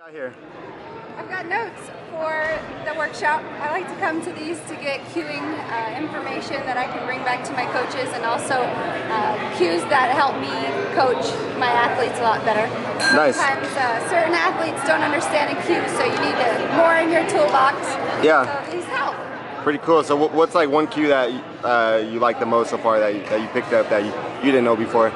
got here? I've got notes for the workshop. I like to come to these to get cueing uh, information that I can bring back to my coaches and also uh, cues that help me coach my athletes a lot better. Nice. Sometimes uh, certain athletes don't understand a cue, so you need to, more in your toolbox. Yeah. So these help. Pretty cool. So what's like one cue that uh, you like the most so far that you, that you picked up that you, you didn't know before?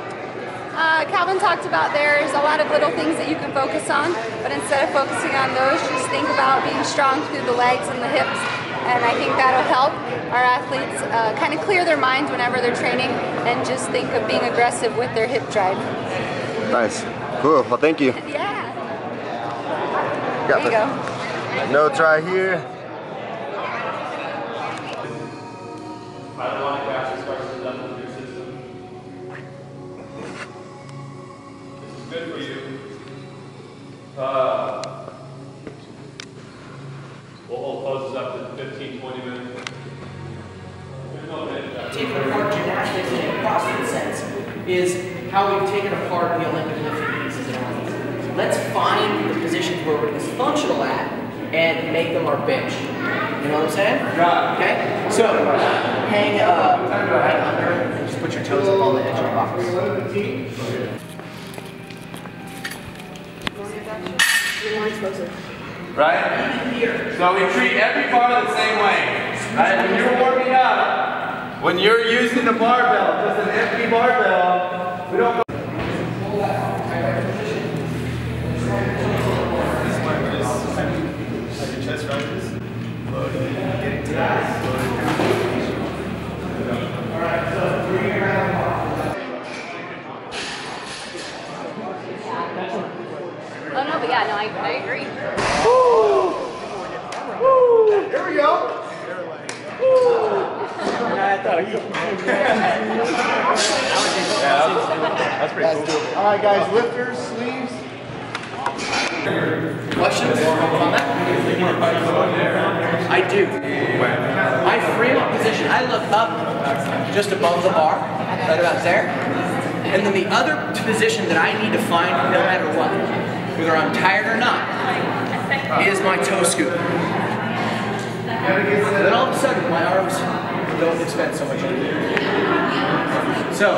Uh, Calvin talked about there's a lot of little things that you can focus on, but instead of focusing on those, just think about being strong through the legs and the hips. And I think that'll help our athletes uh, kind of clear their minds whenever they're training and just think of being aggressive with their hip drive. Nice. Cool. Well, thank you. Yeah. Got There you go. Notes right here. Uh, we'll hold poses up to 15, 20 minutes. There's no minute left. taken apart gymnastics in a CrossFit sense is how we've taken apart the Olympic lifting pieces and athletes. Let's find the positions where we're dysfunctional at and make them our bench. You know what I'm saying? Okay? So, hang uh, right under and just put your toes up on the edge of the box. Right? So we treat every bar the same way, right? When you're warming up, when you're using the barbell, just an empty barbell, we don't go no, but yeah, no, I, I agree. Here we go. All right, guys. Lifters, sleeves. Questions on that? I do. My frame up position, I look up just above the bar, right about there. And then the other position that I need to find no matter what, whether I'm tired or not, is my toe scoop. Then all of a sudden my arms don't expend so much energy. So,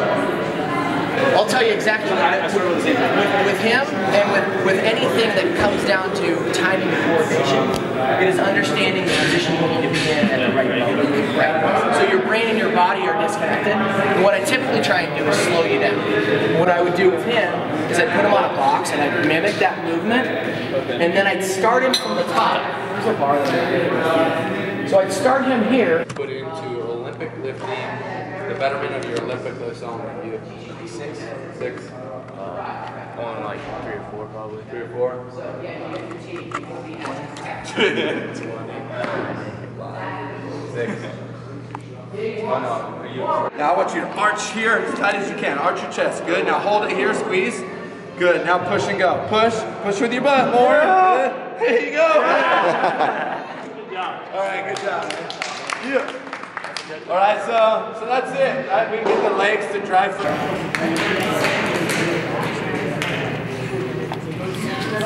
I'll tell you exactly what I, with, with him and with, with anything that comes down to timing and coordination, it is understanding the position you need to be in at the right moment. Right? So your brain and your body are disconnected. And what I typically try and do is slow you down. What I would do with him is I'd put him on a box and I'd mimic that movement, and then I'd start him from the top. There's a bar there. So I'd start him here, put into Olympic lifting, the betterment of your Olympic lift zone would be six, six, uh, on like three or four probably. Three or four. Six. No, are you? Now I want you to arch here as tight as you can. Arch your chest. Good. Now hold it here. Squeeze. Good. Now push and go. Push. Push with your butt more. Good. There you go. Yeah. good job. All right. Good job. Man. Yeah. All right. So so that's it. Right? We can get the legs to drive. more activation. That's This will be a freaking PR right here. Come on, Kenny. Lightweight.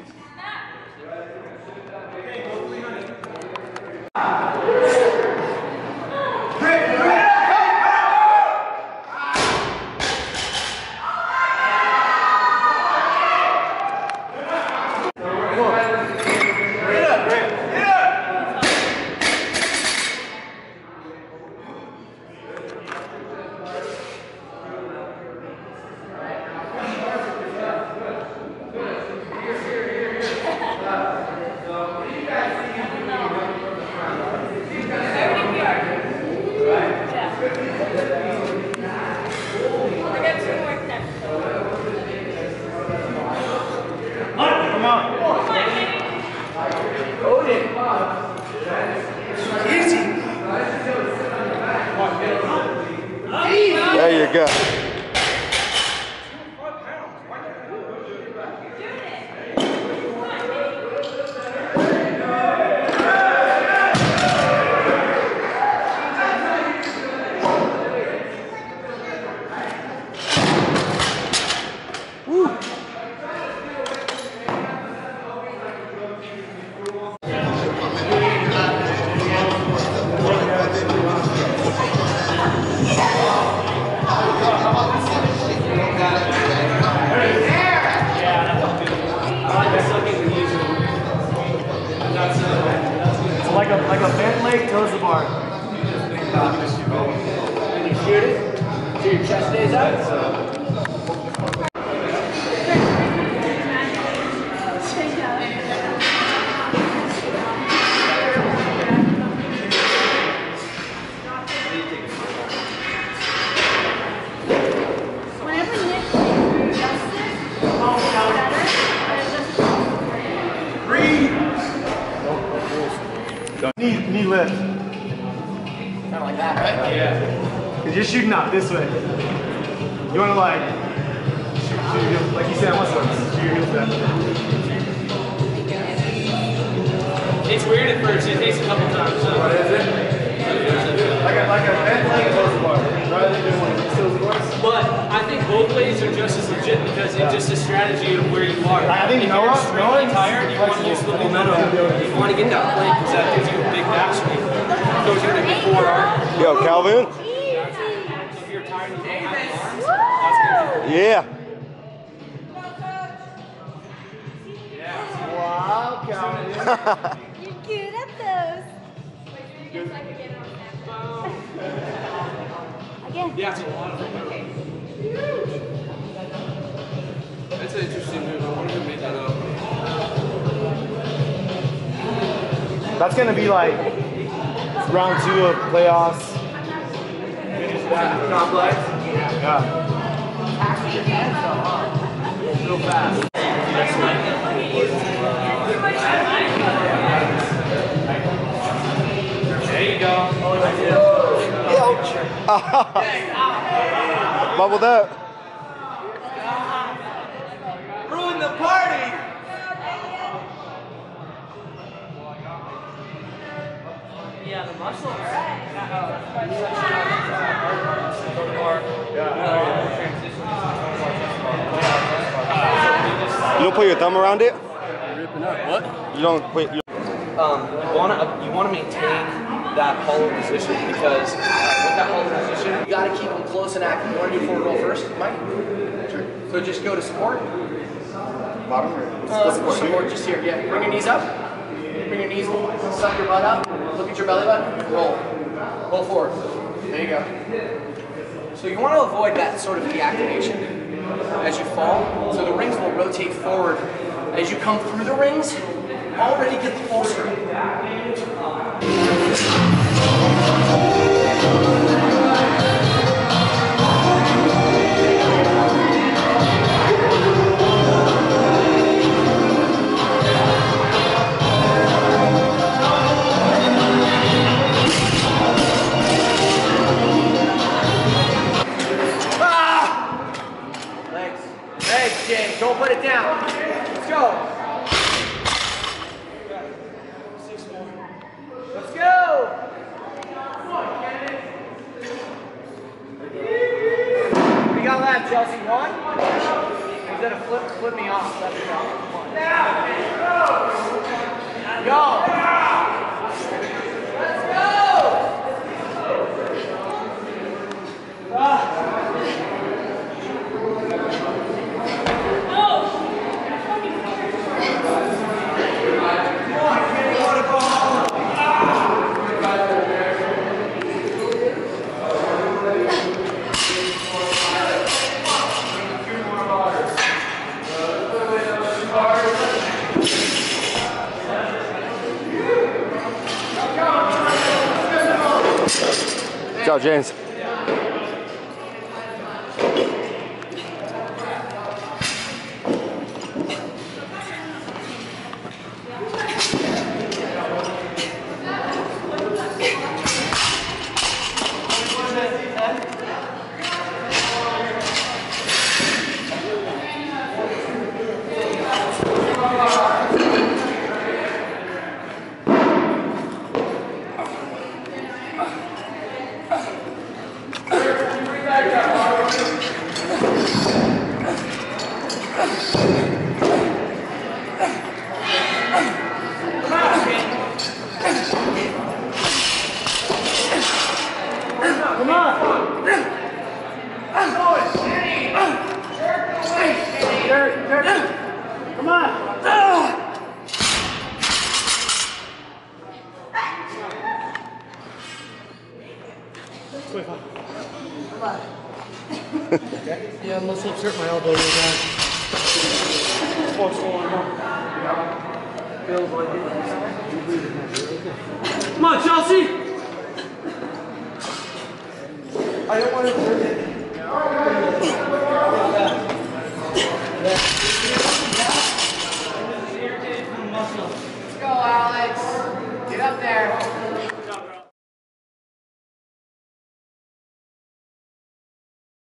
Okay, go 300. This way. You wanna like shoot, shoot your heels, like you said, muscle. Shoot your heels back. It's weird at first. It takes a couple times. So. What is it? Like a like a bent leg close bar. Rather than doing one of these those boards. But I think both ways are just as legit because it's just a strategy of where you are. I think if Noah- you're extremely Noah's tired, you want to use the momentum. You want to get that plank because that gives you a big back swing. Goes into the forearm. Yo, Calvin. So if you're tired, you don't have the arms. That's good. Yeah. Wow, Calvin. You're good at those. Again. Yeah, it's a lot of them. That's an interesting move. I wonder who made that up. That's gonna be like round two of playoffs. Complex. Yeah. There you go. Oh. Bubbled up. Ruin the party. Yeah, the muscles. You don't put your thumb around it. Ripping up. What? You don't put. You, um, you want to you want to maintain that hollow position because with that hollow position, you got to keep them close and active. You want to do forward roll first, Mike? Sure. So just go to support. bottom. Uh, support. just here. Yeah. Bring your knees up. Bring your knees. Suck your butt up. At your belly button. Roll. Roll forward. There you go. So you want to avoid that sort of deactivation as you fall. So the rings will rotate forward as you come through the rings. Already get the. Legs. Don't put it down. Let's go. Let's go. You got Chelsey? One? Instead of flip, flip me off. Go. One. Go. Tchau, gente. Ciao, James. Yeah, muscle ups hurt my elbow real bad. Come